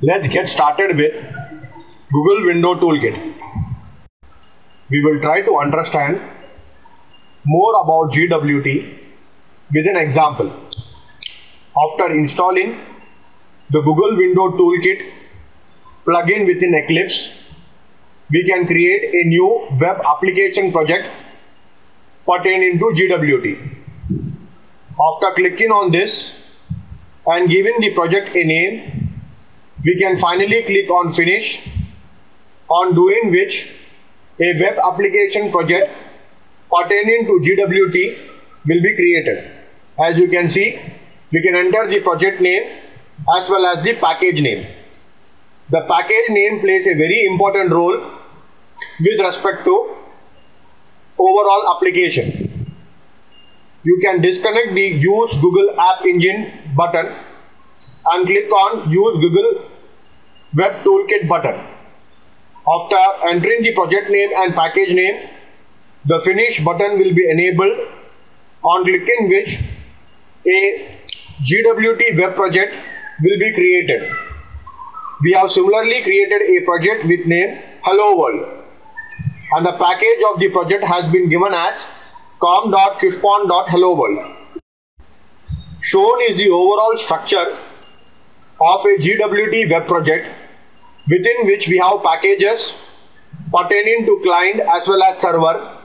Let's get started with Google Window Toolkit. We will try to understand more about GWT with an example. After installing the Google Window Toolkit plugin within Eclipse, we can create a new web application project pertaining to GWT. After clicking on this and giving the project a name, we can finally click on finish on doing which a web application project pertaining to GWT will be created. As you can see, we can enter the project name as well as the package name. The package name plays a very important role with respect to overall application. You can disconnect the use Google App Engine button and click on use Google Web Toolkit button. After entering the project name and package name, the finish button will be enabled on clicking which a GWT web project will be created. We have similarly created a project with name Hello World and the package of the project has been given as com.questpond.helloworld. Shown is the overall structure of a GWT web project within which we have packages pertaining to client as well as server.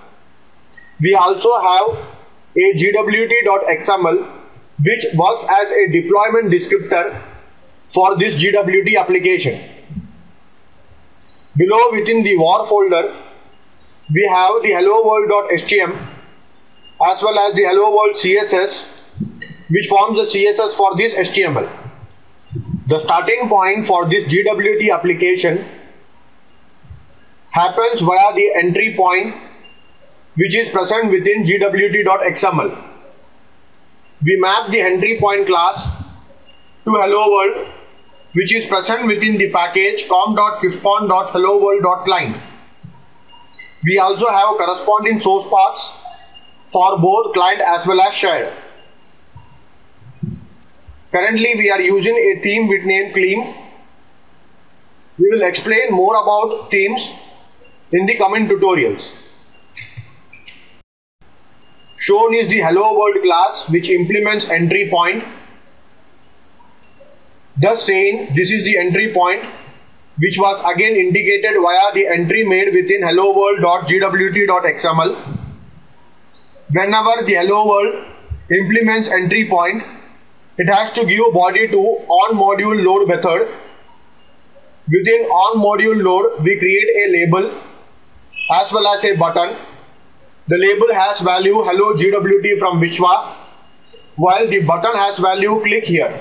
We also have a gwt.xml which works as a deployment descriptor for this GWT application. Below within the war folder, we have the hello world.htm as well as the hello world CSS which forms the CSS for this HTML. The starting point for this GWT application happens via the entry point which is present within gwt.xml. We map the entry point class to hello world which is present within the package com.questpond.helloworld.client. We also have corresponding source paths for both client as well as shared. Currently we are using a theme with name Clean. We will explain more about themes in the coming tutorials. Shown is the Hello World class which implements entry point. Thus saying this is the entry point which was again indicated via the entry made within hello world.gwt.xml. Whenever the hello world implements entry point, it has to give body to on module load method. Within on module load, we create a label as well as a button. The label has value hello GWT from Vishwa while the button has value click here.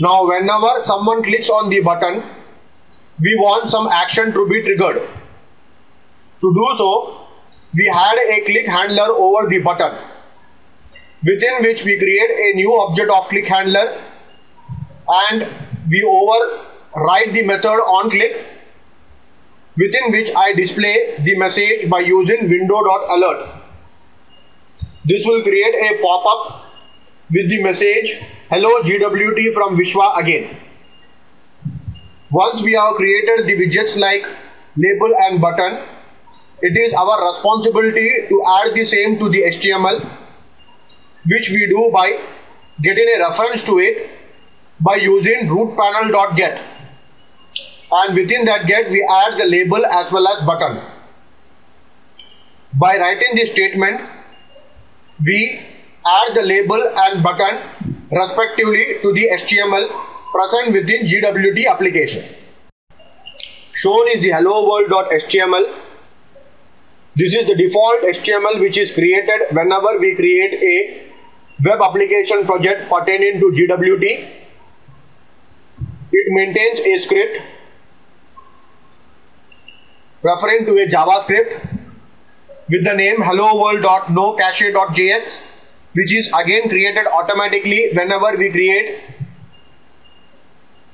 Now whenever someone clicks on the button, we want some action to be triggered. To do so, we had a click handler over the button within which we create a new object of click handler and we override the method on click within which I display the message by using window.alert. This will create a pop-up with the message hello GWT from Vishwa again. Once we have created the widgets like label and button, it is our responsibility to add the same to the HTML which we do by getting a reference to it by using root panel.get and within that get we add the label as well as button. By writing this statement we add the label and button respectively to the HTML present within GWT application. Shown is the hello world.html. This is the default HTML which is created whenever we create a web application project pertaining to GWT. It maintains a script referring to a JavaScript with the name hello world.nocache.js which is again created automatically whenever we create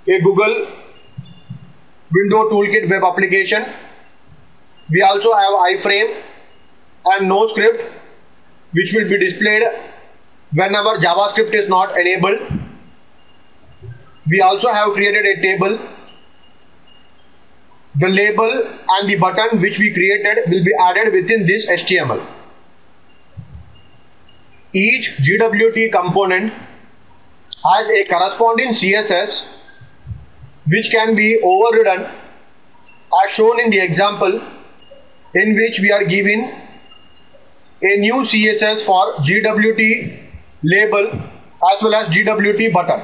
a Google Window Toolkit web application. We also have iframe and no script which will be displayed whenever JavaScript is not enabled. we also have created a table the label and the button which we created will be added within this HTML each GWT component has a corresponding CSS which can be overridden as shown in the example in which we are giving a new CSS for GWT label as well as GWT button.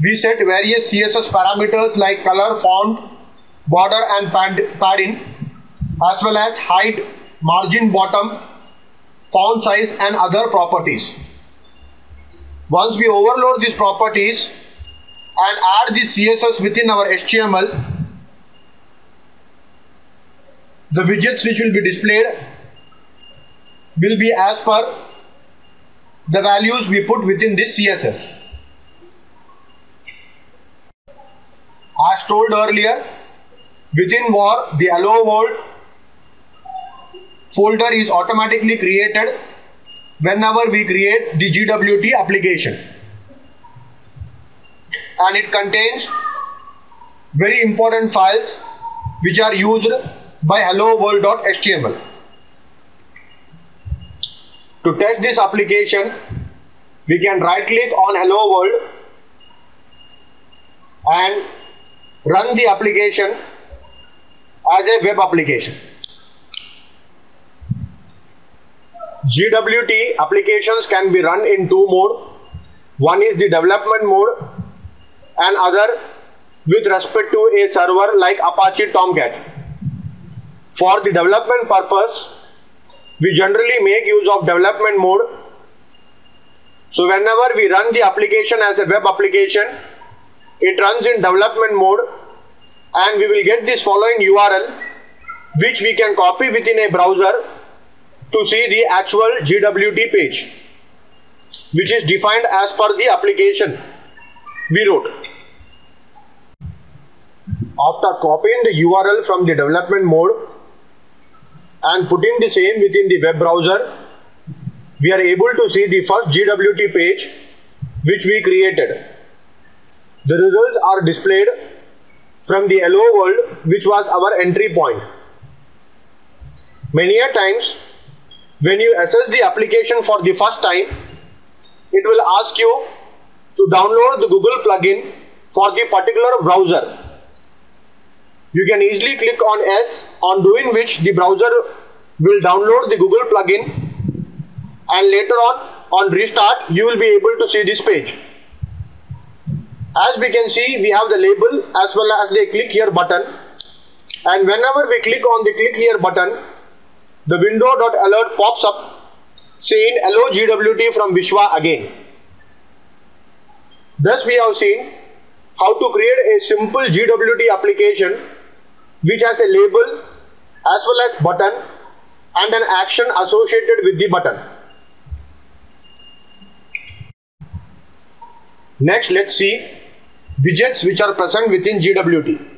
We set various CSS parameters like color, font, border and pad padding as well as height, margin bottom, font size and other properties. Once we overload these properties and add the CSS within our HTML, the widgets which will be displayed will be as per the values we put within this CSS. As told earlier, within WAR the hello world folder is automatically created whenever we create the GWT application and it contains very important files which are used by hello world.html. To test this application, we can right click on hello world and run the application as a web application. GWT applications can be run in two mode. One is the development mode and other with respect to a server like Apache Tomcat. For the development purpose, we generally make use of development mode. So whenever we run the application as a web application, it runs in development mode and we will get this following URL which we can copy within a browser to see the actual GWT page which is defined as per the application we wrote. After copying the URL from the development mode and putting the same within the web browser, we are able to see the first GWT page which we created. The results are displayed from the hello world which was our entry point. Many a times when you assess the application for the first time, it will ask you to download the Google plugin for the particular browser. You can easily click on S on doing which the browser will download the Google plugin and later on on restart you will be able to see this page. As we can see we have the label as well as the click here button and whenever we click on the click here button the window.alert pops up saying hello GWT from Vishwa again. Thus we have seen how to create a simple GWT application which has a label as well as button and an action associated with the button. Next let's see widgets which are present within GWT.